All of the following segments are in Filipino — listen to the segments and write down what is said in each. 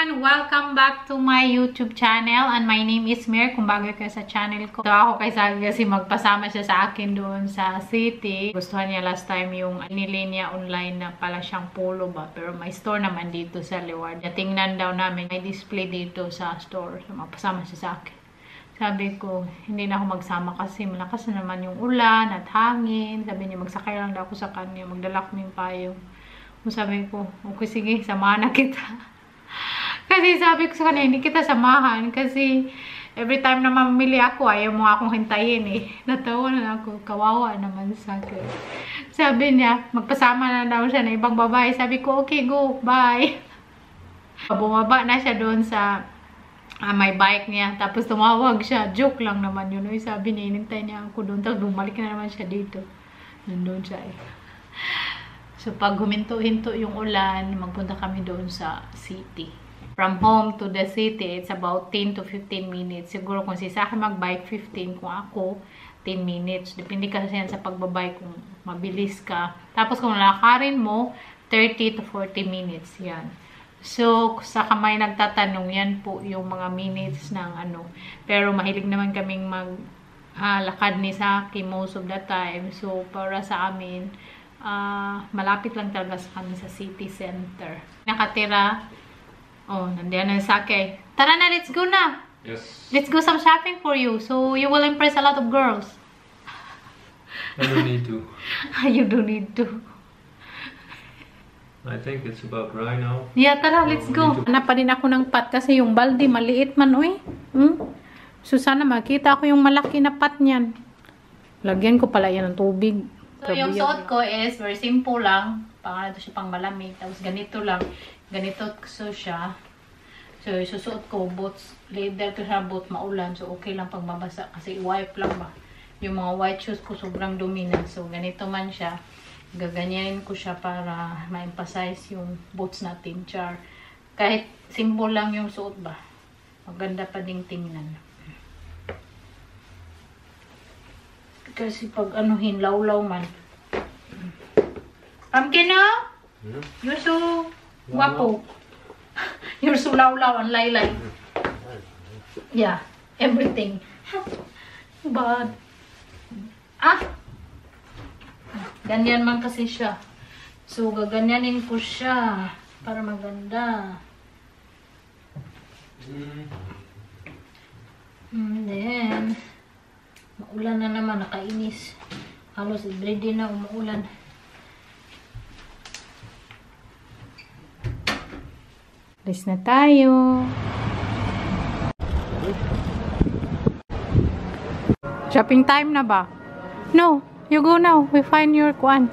everyone! Welcome back to my YouTube channel and my name is Mir kung bago kayo sa channel ko. So ako kay Sagi kasi magpasama siya sa akin doon sa city. Gustuhan niya last time yung nili niya online na pala siyang polo ba pero may store naman dito sa Liward. Tingnan daw namin may display dito sa store. So magpasama siya sa akin. Sabi ko, hindi na ako magsama kasi malakas na naman yung ulan at hangin. Sabi niya, magsakay lang daw ako sa kanya. Magdala kaming payong. Sabi ko, okay sige, samahan na kita. Kasi sabi ko sa kanya, hindi kita samahan. Kasi every time na mamili ako, ayaw mo akong hintayin eh. Natawa na ako, kawawa naman sa akin. Sabi niya, magpasama na daw siya ng ibang babae. Sabi ko, okay, go, bye. Bumaba na siya doon sa uh, may bike niya. Tapos tumawag siya. Joke lang naman yun. Uy, sabi niya, inintay niya ako doon. Tapos bumalik na naman siya dito. Nandun siya eh. So, pag huminto-hinto yung ulan, magpunta kami doon sa city. From home to the city, it's about 10 to 15 minutes. Siguro kung si Saki mag-bike, 15. Kung ako, 10 minutes. Depende kasi yan sa pagbabike kung mabilis ka. Tapos kung lakarin mo, 30 to 40 minutes yan. So, sa kamay nagtatanong, yan po yung mga minutes ng ano. Pero mahilig naman kaming mag uh, lakad ni Saki most of the time. So, para sa amin, uh, malapit lang talaga sa kami sa city center. Nakatira, oh, nandiyan na sa akin. Tara na, let's go na. Yes. Let's go some shopping for you. So, you will impress a lot of girls. I don't need to. you don't need to. I think it's about dry now. Yeah, tara, let's go. Hanap pa din ako ng pat kasi yung balde, maliit man, uy. Hmm? So, sana makita ko yung malaki na pat niyan. Lagyan ko pala yan ng tubig. So, yung suot ko is very simple lang. Pangalan to siya pang malamig. Tapos ganito lang. Ganito so siya. So, susuot ko boots. Leather ko siya boot maulan. So, okay lang pag mabasa. Kasi wipe lang ba. Yung mga white shoes ko sobrang dumi na. So, ganito man siya. Gaganyanin ko siya para ma-emphasize yung boots natin. Char. Kahit simple lang yung suot ba. Maganda pa ding tingnan. Kasi pag anuhin, lawlaw man. Pumpkin na? Yeah. You're so guwapo. You're so lawlaw and laylay. Yeah, everything. But, ah! Ganyan man kasi siya. So, gaganyanin ko siya para maganda. And then, Maulan na naman, nakainis. Halos everyday na umuulan. Alis na tayo. Shopping time na ba? No, you go now. We find your kwan.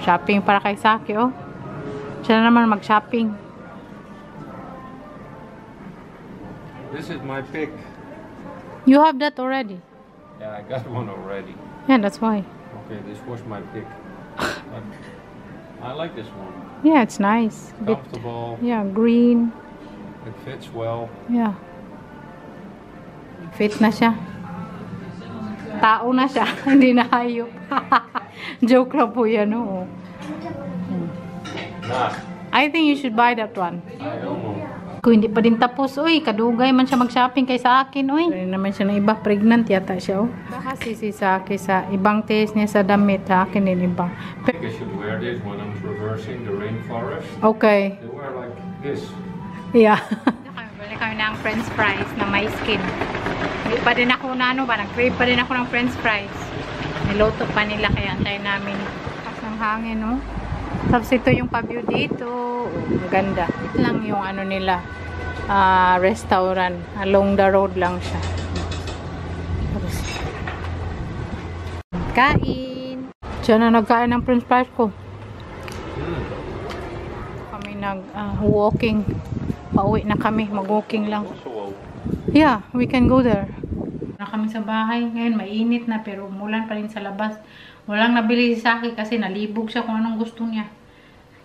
Shopping para kay Saki, oh. Siya na naman mag-shopping. This is my pick. You have that already. Yeah, I got one already. Yeah, that's why. Okay, this was my pick. I like this one. Yeah, it's nice. Bit, Comfortable. yeah, green. It fits well. Yeah. Fit na siya. Tao na siya. Hindi na hayop. Joke lang po yan, oo. Nah, I think you should buy that one. I don't know. Kung hindi pa din tapos, uy, kadugay man siya mag-shopping kay sa akin, uy. Pero naman siya ng iba, pregnant yata siya, oh. Kasi si sa akin sa ibang taste niya sa damit, sa akin din iba. I think I should wear this when I'm traversing the rainforest. Okay. They wear like this. Yeah. Bili kami ng french fries na may skin. Hindi pa din ako na ano ba, nag-crave pa din ako ng french fries. Niloto pa nila kaya antayin namin. Pas ng hangin, no? Tapos ito yung pa-view dito. Ang ganda. Ito lang yung ano nila, ah, restaurant. Along the road lang siya. Tapos, kain. Diyan na nagkain ng french fries ko. Kami nag-walking. Pauwi na kami. Mag-walking lang. Uh, Yeah, we can go there. Na kami sa bahay. Ngayon, mainit na pero umulan pa rin sa labas. Walang nabili sa akin kasi nalibog siya kung anong gusto niya.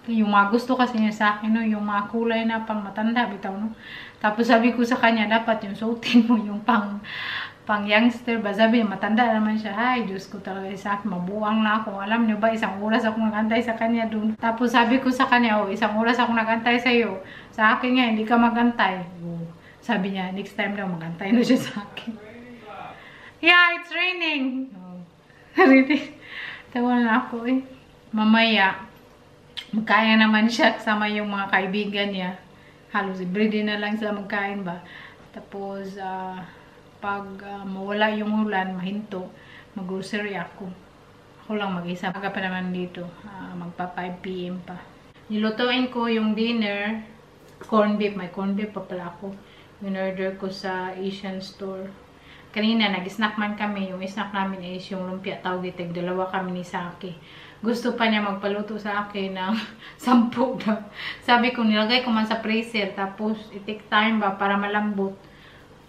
Yung mga gusto kasi niya sa akin, no? yung mga kulay na pang matanda, bitaw, no? Tapos sabi ko sa kanya, dapat yung suotin mo yung pang pang youngster ba? Sabi matanda naman siya. Ay, Diyos ko talaga sa akin, mabuang na ako. Alam niyo ba, isang oras ako nagantay sa kanya doon. Tapos sabi ko sa kanya, oh, isang oras ako nagantay sa iyo. Sa akin nga, hindi ka magantay. Oh, sabi niya, next time daw magantay na siya sa akin. Yeah, it's raining. Oh. Really? Tawa na ako eh. Mamaya, magkaya naman siya kasama yung mga kaibigan niya. Halos everyday na lang sila magkain ba. Tapos, ah, pag ah, mawala yung ulan, mahinto, mag-grocery ako. Ako lang mag-isa. Maga pa naman dito. Ah, magpa 5 p.m. pa. Nilutuin ko yung dinner. Corn beef. May corn beef pa pala ako. In-order ko sa Asian store. Kanina, nag-snack man kami. Yung snack namin is yung lumpia tawgitig. Dalawa kami ni Saki. Gusto pa niya magpaluto sa akin ng sampu daw. Sabi ko, nilagay ko man sa freezer. Tapos, it-take time ba para malambot.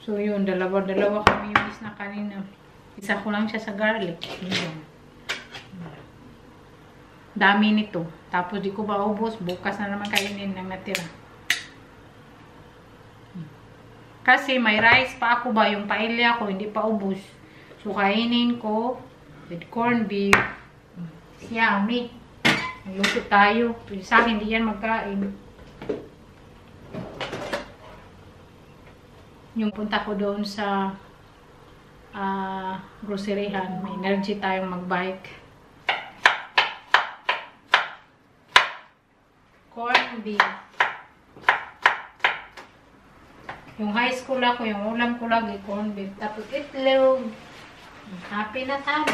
So, yun. Dalawa-dalawa kami yung snack kanina. Isa ko lang siya sa garlic. Yun. Dami nito. Tapos, di ko ba ubos. Bukas na naman kainin ng natira. Kasi may rice pa ako ba, yung paella ko, hindi pa ubos. So, kainin ko with corned beef. Yummy. Magluto tayo. Pero sa akin, hindi yan magkain. Yung punta ko doon sa ah groceryhan, may energy tayong magbike. Corned beef. Yung high school ako, yung ulam ko lagi, corned beef. Tapos itlog. Happy na tayo.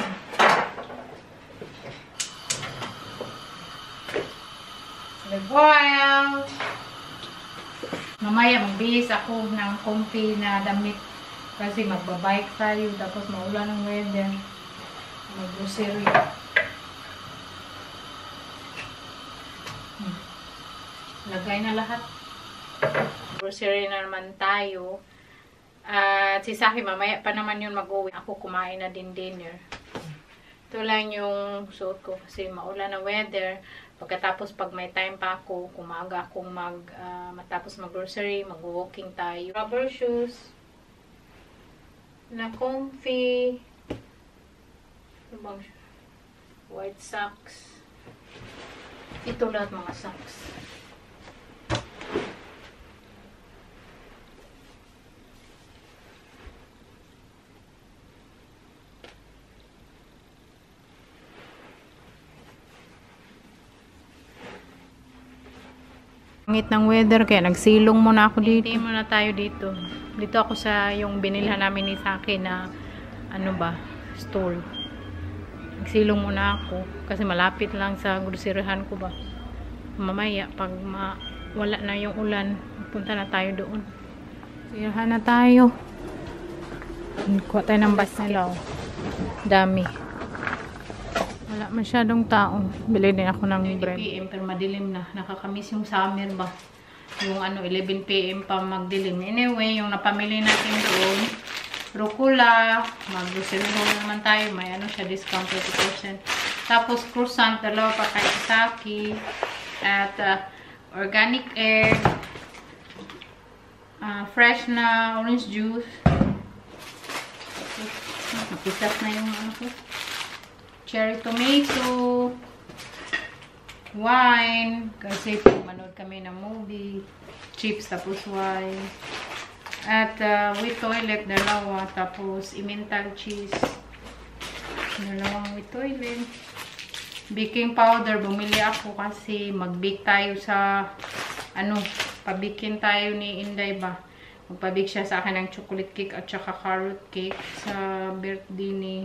Olive oil. Mamaya magbihis ako ng comfy na damit. Kasi magbabike tayo. Tapos maulan ng weather. Mag-grocery. Hmm. Lagay na lahat grocery na naman tayo. At si Saki, mamaya pa naman yun mag-uwi. Ako kumain na din dinner. Ito lang yung suot ko kasi maulan na weather. Pagkatapos pag may time pa ako, kumaga akong mag, ah, matapos mag-grocery, mag-walking tayo. Rubber shoes. Na comfy. Ano White socks. Ito lahat mga socks. Pangit ng weather kaya nagsilong muna ako dito. Hindi muna tayo dito. Dito ako sa yung binilhan namin ni Saki na ano ba, store. Nagsilong muna ako kasi malapit lang sa groceryhan ko ba. Mamaya pag ma wala na yung ulan, punta na tayo doon. Sirahan na tayo. Kuha tayo ng nila. oh. Dami. Wala masyadong tao. Bili din ako ng bread. PM pero madilim na. Nakakamiss yung summer ba? Yung ano, 11 PM pa magdilim. Anyway, yung napamili natin doon, rucola, mag-grocery naman tayo. May ano siya, discount 30%. Tapos croissant, dalawa pa kay Saki. At uh, organic egg. uh, fresh na orange juice. Napisas na yung ano ko cherry tomato, wine, kasi manood kami ng movie, chips tapos wine, at uh, with toilet, dalawa, tapos emmental cheese, dalawang with toilet, baking powder, bumili ako kasi mag-bake tayo sa, ano, pabikin tayo ni Inday ba, magpabake siya sa akin ng chocolate cake at saka carrot cake sa birthday ni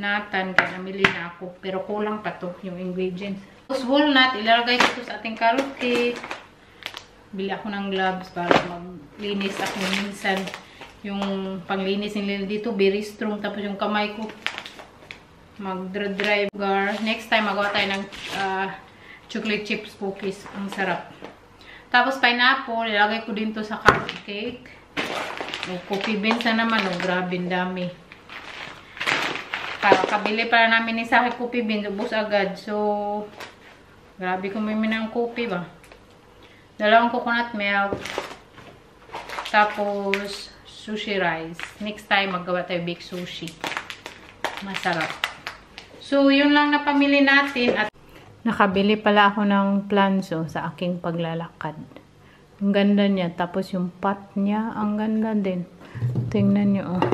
Nathan, kaya namili na ako. Pero kulang pa to, yung ingredients. Tapos walnut, ilalagay ko to sa ating carrot cake. Bili ako ng gloves para maglinis ako minsan. Yung panglinis nila dito, very strong. Tapos yung kamay ko, mag-dry gar. Next time, magawa tayo ng uh, chocolate chips cookies. Ang sarap. Tapos pineapple, ilalagay ko din to sa carrot cake. O, coffee beans na naman. O, grabe, dami. Kakabili para namin ni Saki kopi beans. Ubus agad. So, grabe may ng kopi ba. Dalawang coconut milk. Tapos, sushi rice. Next time, maggawa tayo bake sushi. Masarap. So, yun lang na pamili natin. At nakabili pala ako ng planso sa aking paglalakad. Ang ganda niya. Tapos yung pot niya, ang ganda din. Tingnan niyo, oh.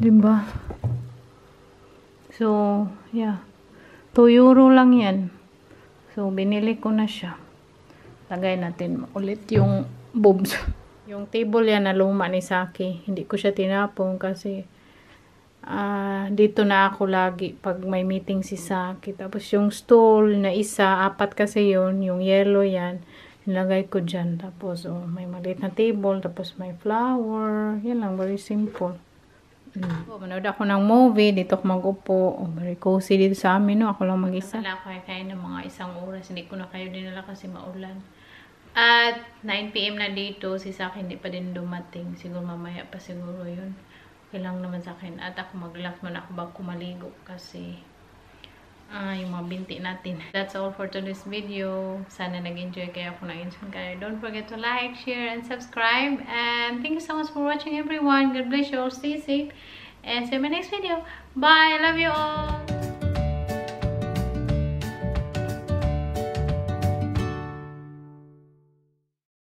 Diba? So, yeah. 2 euro lang yan. So, binili ko na siya. Lagay natin ulit yung boobs. yung table yan na luma ni Saki. Hindi ko siya tinapong kasi ah dito na ako lagi pag may meeting si Saki. Tapos yung stool na isa, apat kasi yun, yung yellow yan, nilagay ko dyan. Tapos oh, may maliit na table, tapos may flower. Yan lang, very simple. Mm. Oh, manood ako ng movie, dito ako mag-upo. Oh, very cozy dito sa amin, no? Ako lang mag-isa. Wala ako kain ng mga isang oras. Hindi ko na kayo dinala kasi maulan. At 9pm na dito, si Saki hindi pa din dumating. Siguro mamaya pa siguro yun kailang naman sa akin. At ako mag-lock man ako bago maligo kasi ah, yung mga binti natin. That's all for today's video. Sana nag-enjoy kayo ako nag-enjoy kayo. Don't forget to like, share, and subscribe. And thank you so much for watching everyone. God bless you all. Stay safe. And see you in my next video. Bye. Love you all.